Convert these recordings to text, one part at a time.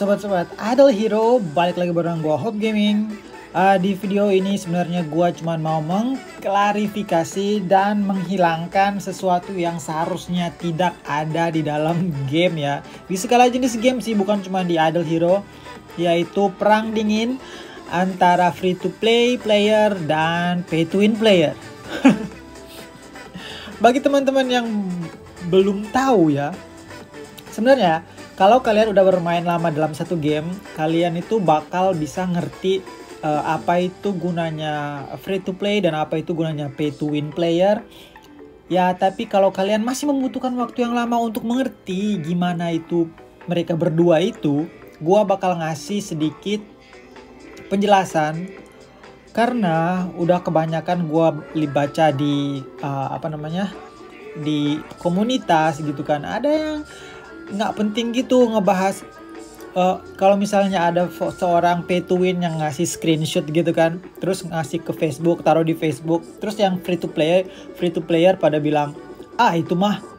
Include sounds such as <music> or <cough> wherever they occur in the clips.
sobat-sobat Idol Hero, balik lagi bareng gua Hope Gaming. Uh, di video ini sebenarnya gua cuma mau mengklarifikasi dan menghilangkan sesuatu yang seharusnya tidak ada di dalam game ya. Di segala jenis game sih, bukan cuma di Idol Hero, yaitu perang dingin antara free to play player dan pay to win player. <laughs> Bagi teman-teman yang belum tahu ya, sebenarnya kalau kalian udah bermain lama dalam satu game, kalian itu bakal bisa ngerti uh, apa itu gunanya free to play dan apa itu gunanya pay to win player. Ya, tapi kalau kalian masih membutuhkan waktu yang lama untuk mengerti gimana itu mereka berdua itu, gua bakal ngasih sedikit penjelasan karena udah kebanyakan gua baca di uh, apa namanya di komunitas gitu kan ada yang nggak penting gitu ngebahas uh, kalau misalnya ada seorang pay to win yang ngasih screenshot gitu kan terus ngasih ke Facebook taruh di Facebook terus yang free to play free to player pada bilang ah itu mah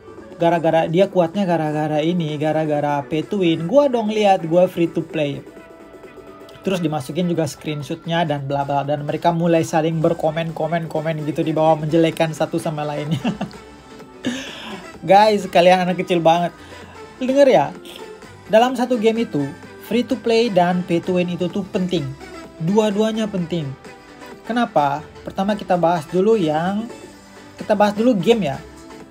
gara-gara dia kuatnya gara-gara ini gara-gara pay to win. Gua dong lihat gua free to play. Terus dimasukin juga screenshotnya dan bla bla dan mereka mulai saling berkomen komen komen gitu di bawah menjelekan satu sama lainnya. <laughs> Guys kalian anak kecil banget Dengar ya, dalam satu game itu, free to play dan pay to win itu tuh penting. Dua-duanya penting. Kenapa? Pertama kita bahas dulu yang kita bahas dulu game ya.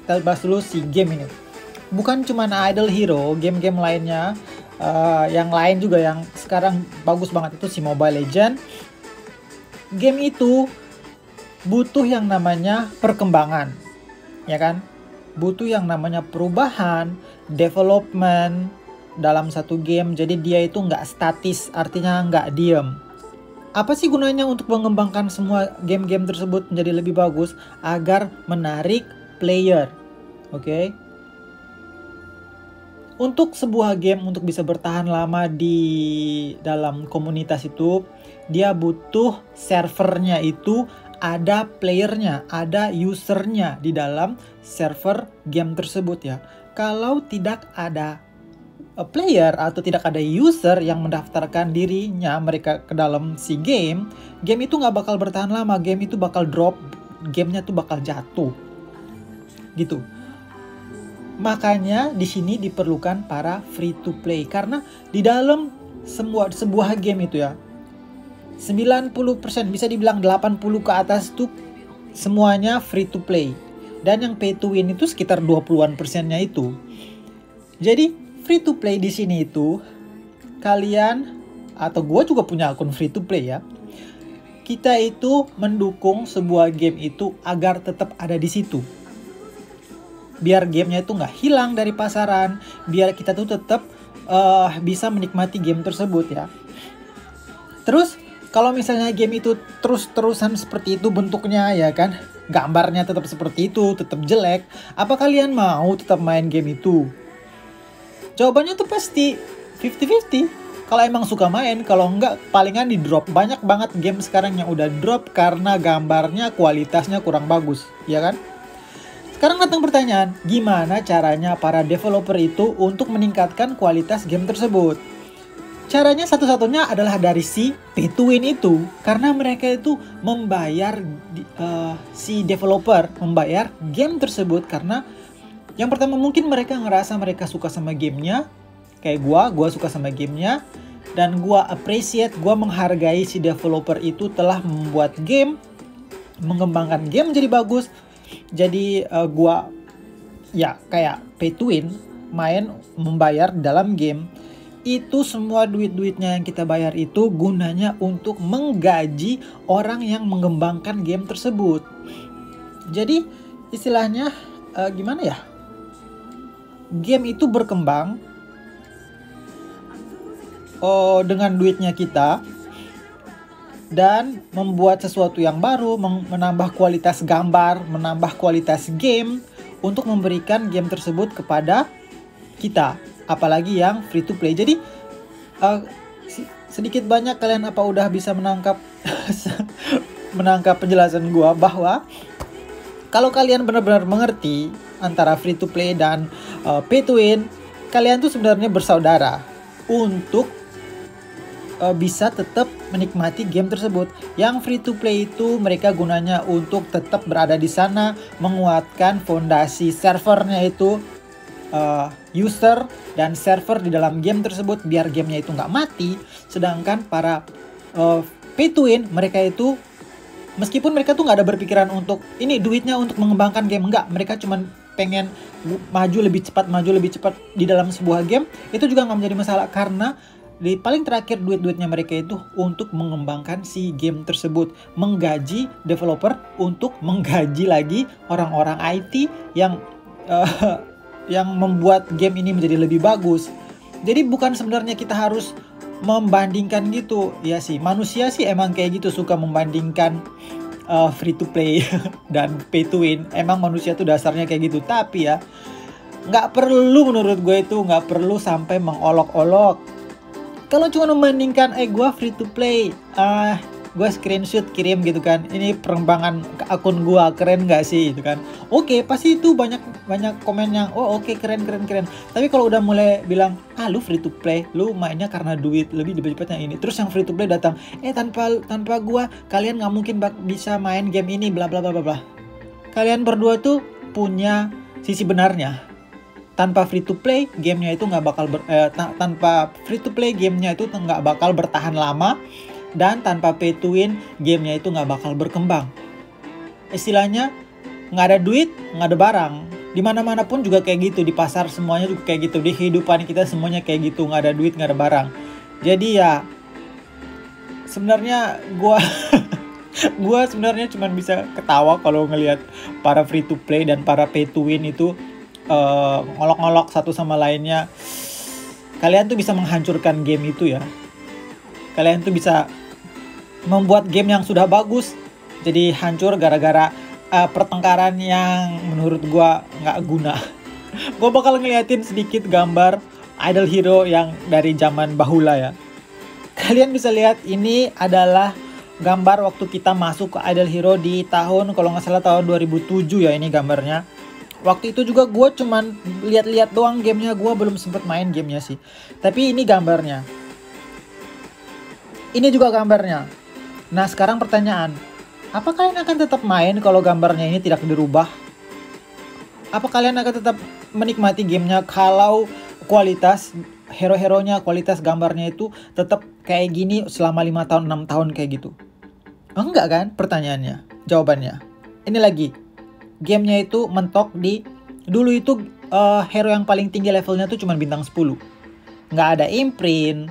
Kita bahas dulu si game ini. Bukan cuma Idol Hero, game-game lainnya uh, yang lain juga yang sekarang bagus banget itu si Mobile Legend. Game itu butuh yang namanya perkembangan. Ya kan? Butuh yang namanya perubahan, development dalam satu game. Jadi dia itu nggak statis, artinya nggak diem. Apa sih gunanya untuk mengembangkan semua game-game tersebut menjadi lebih bagus agar menarik player? Oke. Okay? Untuk sebuah game untuk bisa bertahan lama di dalam komunitas itu, dia butuh servernya itu ada playernya, ada usernya di dalam server game tersebut ya. Kalau tidak ada player atau tidak ada user yang mendaftarkan dirinya mereka ke dalam si game, game itu nggak bakal bertahan lama, game itu bakal drop, gamenya tuh bakal jatuh, gitu. Makanya di sini diperlukan para free to play karena di dalam semua sebuah game itu ya 90% bisa dibilang 80 ke atas tuh semuanya free to play. Dan yang pay to win itu sekitar 20-an persennya itu. Jadi free to play di sini itu kalian atau gue juga punya akun free to play ya. Kita itu mendukung sebuah game itu agar tetap ada di situ. Biar gamenya itu nggak hilang dari pasaran, biar kita tuh tetap uh, bisa menikmati game tersebut ya. Terus kalau misalnya game itu terus-terusan seperti itu bentuknya ya kan, gambarnya tetap seperti itu, tetap jelek, apa kalian mau tetap main game itu? Jawabannya tuh pasti 50-50. Kalau emang suka main, kalau enggak palingan di drop. Banyak banget game sekarang yang udah drop karena gambarnya kualitasnya kurang bagus, ya kan? Sekarang datang pertanyaan, gimana caranya para developer itu untuk meningkatkan kualitas game tersebut? Caranya satu-satunya adalah dari si win itu. Karena mereka itu membayar uh, si developer membayar game tersebut karena yang pertama mungkin mereka ngerasa mereka suka sama gamenya. Kayak gua, gua suka sama gamenya. Dan gua appreciate, gua menghargai si developer itu telah membuat game mengembangkan game jadi bagus. Jadi uh, gua ya kayak pay main membayar dalam game itu semua duit-duitnya yang kita bayar itu gunanya untuk menggaji orang yang mengembangkan game tersebut. Jadi istilahnya uh, gimana ya? Game itu berkembang oh dengan duitnya kita dan membuat sesuatu yang baru, menambah kualitas gambar, menambah kualitas game untuk memberikan game tersebut kepada kita apalagi yang free to play. Jadi uh, sedikit banyak kalian apa udah bisa menangkap <laughs> menangkap penjelasan gua bahwa kalau kalian benar-benar mengerti antara free to play dan uh, pay to win, kalian tuh sebenarnya bersaudara untuk uh, bisa tetap menikmati game tersebut. Yang free to play itu mereka gunanya untuk tetap berada di sana, menguatkan fondasi servernya itu uh, user dan server di dalam game tersebut biar gamenya itu nggak mati. Sedangkan para uh, pay to win mereka itu meskipun mereka tuh nggak ada berpikiran untuk ini duitnya untuk mengembangkan game. Nggak mereka cuma pengen maju lebih cepat maju lebih cepat di dalam sebuah game. Itu juga nggak menjadi masalah karena di paling terakhir duit-duitnya mereka itu untuk mengembangkan si game tersebut. Menggaji developer untuk menggaji lagi orang-orang IT yang uh, yang membuat game ini menjadi lebih bagus. Jadi bukan sebenarnya kita harus membandingkan gitu. Ya sih manusia sih emang kayak gitu suka membandingkan uh, free to play <laughs> dan pay to win. Emang manusia tuh dasarnya kayak gitu. Tapi ya nggak perlu menurut gue itu nggak perlu sampai mengolok-olok. Kalau cuma membandingkan eh gue free to play. Ah uh, gue screenshot kirim gitu kan. Ini perkembangan akun gue keren gak sih gitu kan? Oke okay, pasti itu banyak banyak komen yang oh oke okay, keren keren keren. Tapi kalau udah mulai bilang ah lu free to play lu mainnya karena duit lebih lebih cepat yang ini. Terus yang free to play datang eh tanpa tanpa gue kalian nggak mungkin bisa main game ini bla bla bla bla bla. Kalian berdua tuh punya sisi benarnya. Tanpa free to play gamenya itu nggak bakal ber, eh, tanpa free to play gamenya itu nggak bakal bertahan lama dan tanpa pay to win gamenya itu nggak bakal berkembang. Istilahnya nggak ada duit nggak ada barang. Di mana mana pun juga kayak gitu di pasar semuanya juga kayak gitu di kehidupan kita semuanya kayak gitu nggak ada duit nggak ada barang. Jadi ya sebenarnya gue <laughs> gue sebenarnya cuma bisa ketawa kalau ngelihat para free to play dan para pay to win itu uh, ngolok-ngolok satu sama lainnya. Kalian tuh bisa menghancurkan game itu ya. Kalian tuh bisa membuat game yang sudah bagus jadi hancur gara-gara uh, pertengkaran yang menurut gua nggak guna. <laughs> gua bakal ngeliatin sedikit gambar idol hero yang dari zaman bahula ya. Kalian bisa lihat ini adalah gambar waktu kita masuk ke idol hero di tahun kalau nggak salah tahun 2007 ya ini gambarnya. Waktu itu juga gue cuman lihat-lihat doang gamenya, gue belum sempet main gamenya sih. Tapi ini gambarnya. Ini juga gambarnya Nah sekarang pertanyaan, apa kalian akan tetap main kalau gambarnya ini tidak dirubah? Apa kalian akan tetap menikmati gamenya kalau kualitas hero-heronya, kualitas gambarnya itu tetap kayak gini selama 5 tahun, 6 tahun kayak gitu? Enggak kan pertanyaannya, jawabannya. Ini lagi, gamenya itu mentok di, dulu itu uh, hero yang paling tinggi levelnya tuh cuma bintang 10. Nggak ada imprint,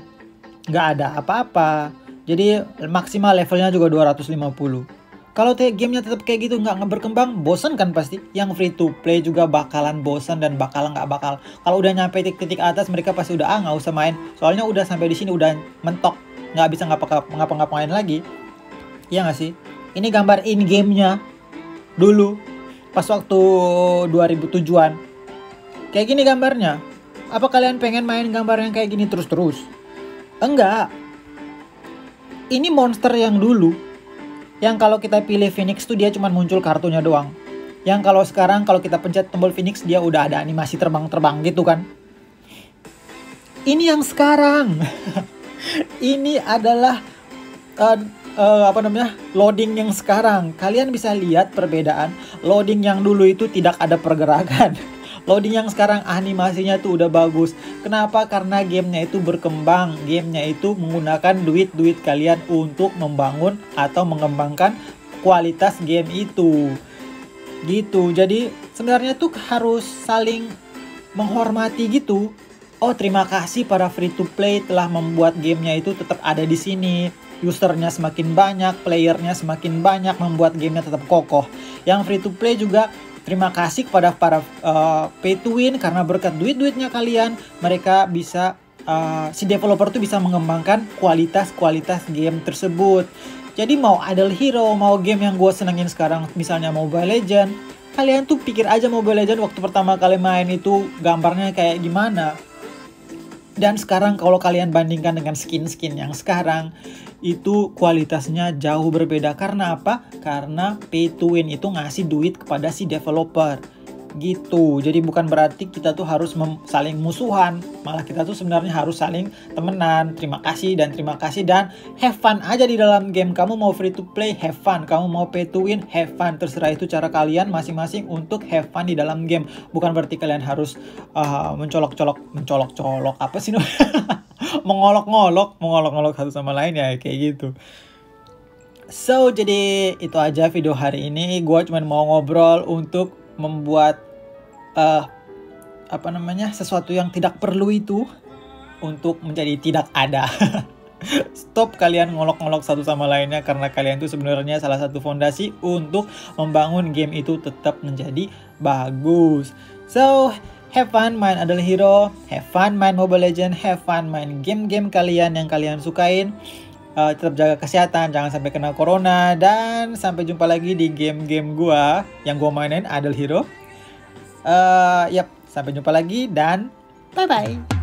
nggak ada apa-apa jadi maksimal levelnya juga 250. Kalau gamenya tetap kayak gitu nggak berkembang, bosan kan pasti. Yang free to play juga bakalan bosan dan bakal nggak bakal. Kalau udah nyampe titik-titik atas mereka pasti udah ah nggak usah main. Soalnya udah sampai di sini udah mentok, nggak bisa ngapa-ngapain lagi. Iya nggak sih? Ini gambar in gamenya dulu pas waktu 2007-an. Kayak gini gambarnya. Apa kalian pengen main gambar yang kayak gini terus-terus? Enggak, ini monster yang dulu yang kalau kita pilih Phoenix tuh dia cuma muncul kartunya doang. Yang kalau sekarang kalau kita pencet tombol Phoenix dia udah ada animasi terbang-terbang gitu kan. Ini yang sekarang. <laughs> ini adalah uh, uh, apa namanya? loading yang sekarang. Kalian bisa lihat perbedaan loading yang dulu itu tidak ada pergerakan. <laughs> Loading yang sekarang animasinya tuh udah bagus. Kenapa? Karena gamenya itu berkembang. Gamenya itu menggunakan duit-duit kalian untuk membangun atau mengembangkan kualitas game itu. Gitu. Jadi sebenarnya tuh harus saling menghormati gitu. Oh terima kasih para free to play telah membuat gamenya itu tetap ada di sini usernya semakin banyak, playernya semakin banyak, membuat gamenya tetap kokoh. Yang free to play juga Terima kasih kepada para uh, pay to win karena berkat duit-duitnya kalian mereka bisa uh, si developer tuh bisa mengembangkan kualitas-kualitas game tersebut. Jadi mau Idle Hero, mau game yang gue senengin sekarang misalnya Mobile Legend, kalian tuh pikir aja Mobile Legend waktu pertama kali main itu gambarnya kayak gimana. Dan sekarang kalau kalian bandingkan dengan skin-skin yang sekarang, itu kualitasnya jauh berbeda. Karena apa? Karena pay to win itu ngasih duit kepada si developer. Gitu. Jadi bukan berarti kita tuh harus saling musuhan. Malah kita tuh sebenarnya harus saling temenan. Terima kasih dan terima kasih dan have fun aja di dalam game. Kamu mau free to play have fun. Kamu mau pay to win have fun. Terserah itu cara kalian masing-masing untuk have fun di dalam game. Bukan berarti kalian harus uh, mencolok-colok mencolok-colok apa sih <laughs> mengolok-ngolok mengolok-ngolok satu sama lain ya kayak gitu. So, jadi itu aja video hari ini. Gue cuma mau ngobrol untuk membuat uh, apa namanya sesuatu yang tidak perlu itu untuk menjadi tidak ada. <laughs> Stop kalian ngolok-ngolok satu sama lainnya karena kalian itu sebenarnya salah satu fondasi untuk membangun game itu tetap menjadi bagus. So, have fun main Adel Hero, have fun main Mobile Legend, have fun main game-game kalian yang kalian sukain uh, tetap jaga kesehatan, jangan sampai kena corona dan sampai jumpa lagi di game-game gua yang gua mainin Adel Hero. Uh, yap, sampai jumpa lagi dan bye bye.